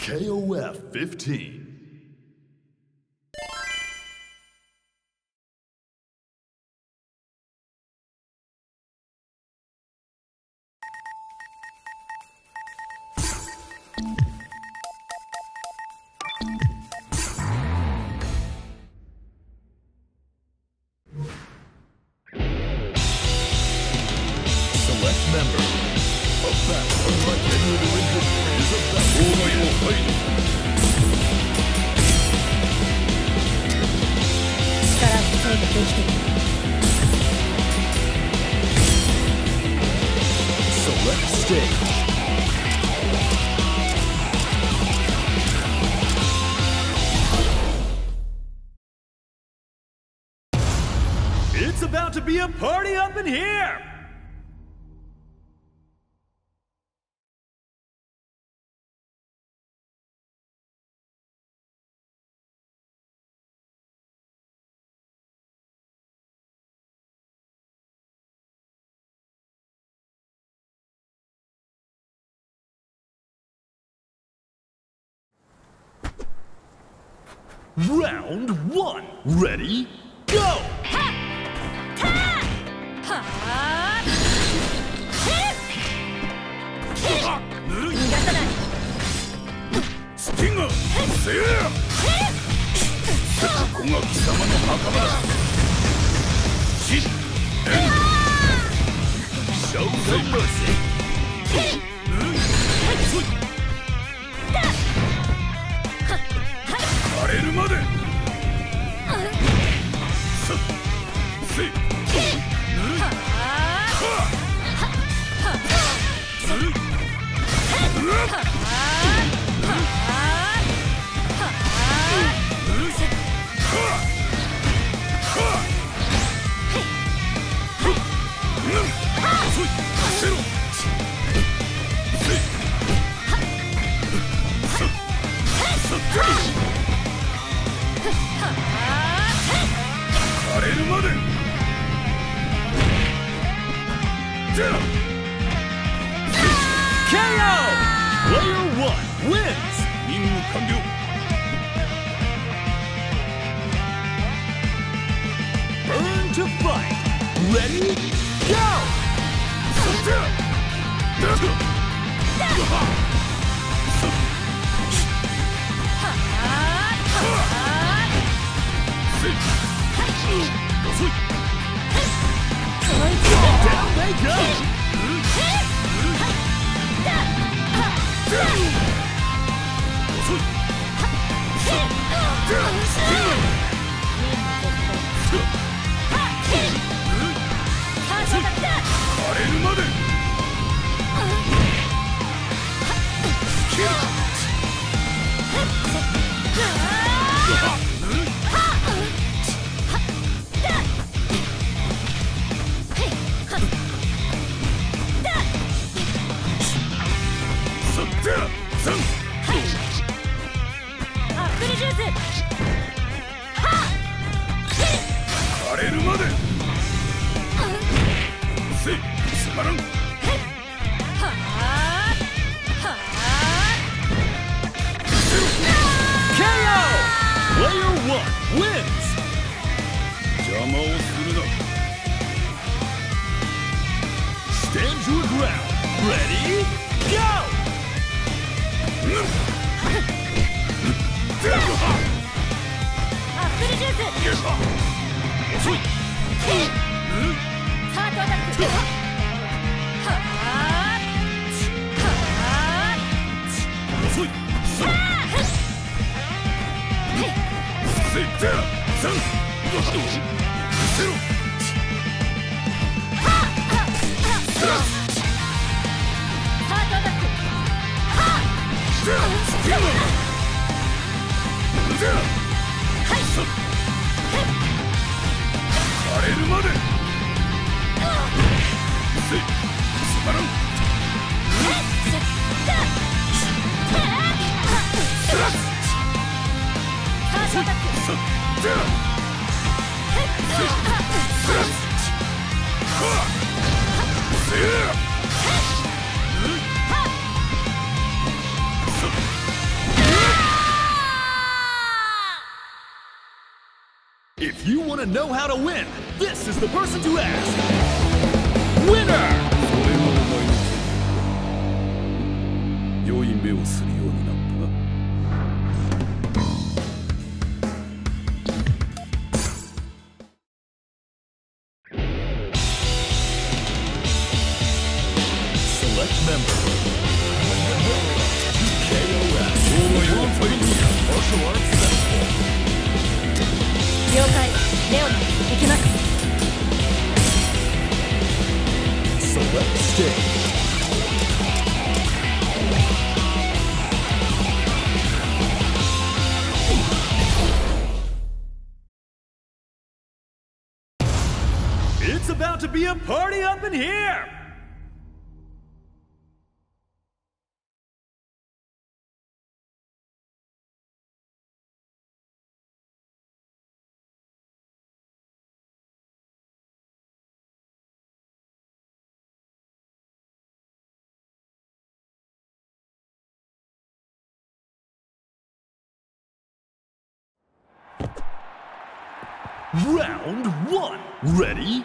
KOF 15. Select member. 制御できている Select stage. It's about to be a party up in here! Round one. Ready? Go! Ha! Ta! Ha! Hit! Hit! mercy! るまで。させぬる。いぬる。うわっ KO! Player 1 wins! Burn to fight! Ready? Go! Go! Wins. 邪魔をするな Stand your ground. Ready? Go! アップルジュースよいしょ遅いハートアタックは遅いさあさん Attack! If you want to know how to win, this is the person to ask. Winner! to be a party up in here! Round one. Ready?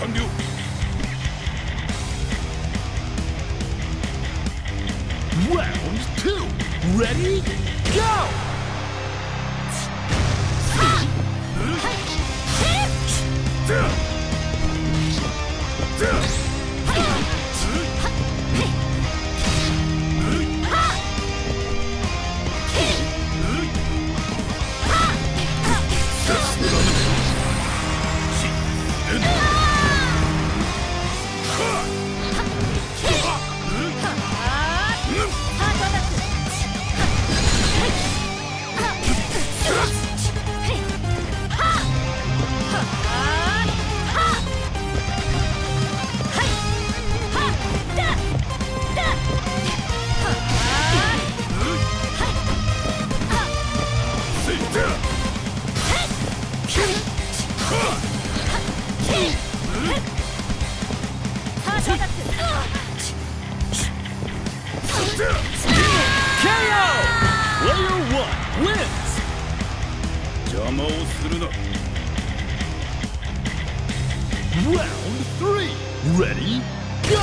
완료. Round two. Ready? スト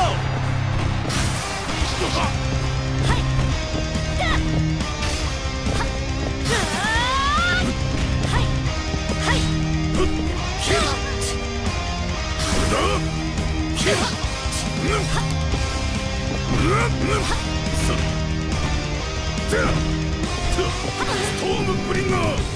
ームブリンガー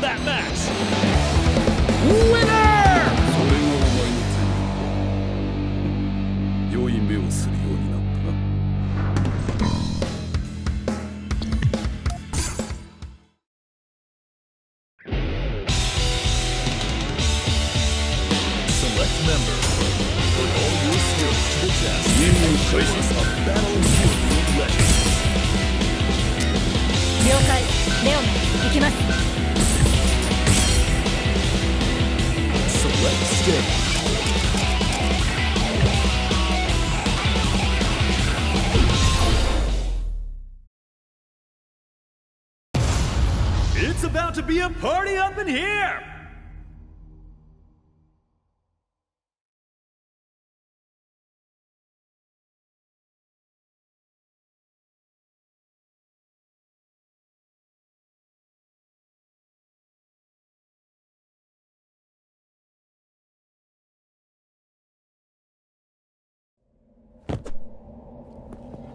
that match. It's about to be a party up in here!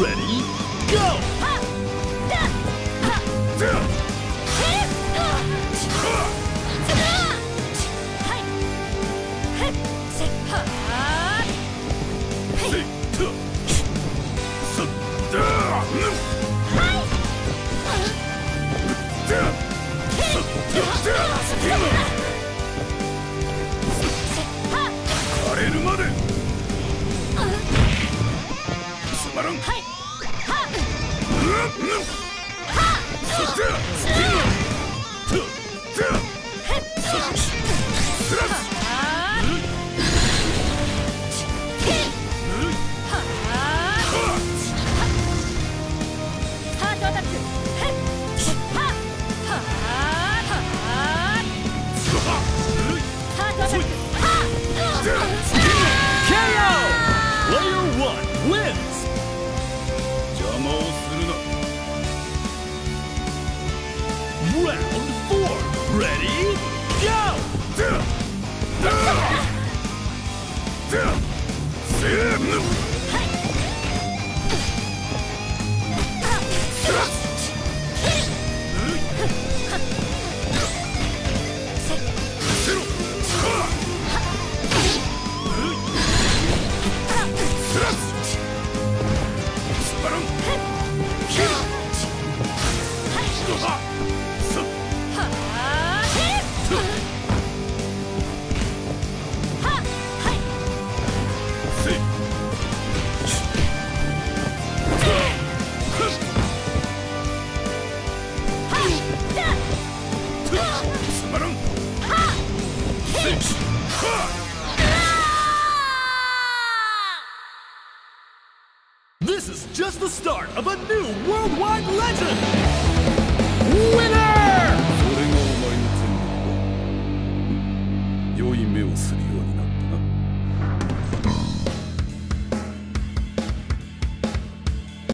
Ready? Of a new worldwide legend!